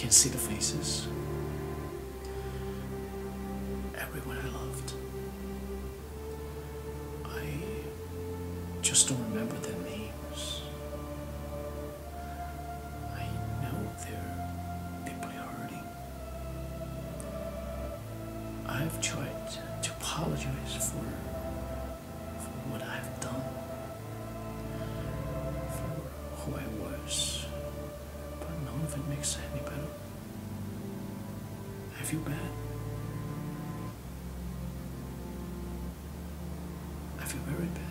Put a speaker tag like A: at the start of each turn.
A: can see the faces. Everyone I loved. I just don't remember their names. I know they're deeply hurting. I've tried to apologize for, for what I've done, for who I was, none of it makes it any better. I feel bad. I feel very bad.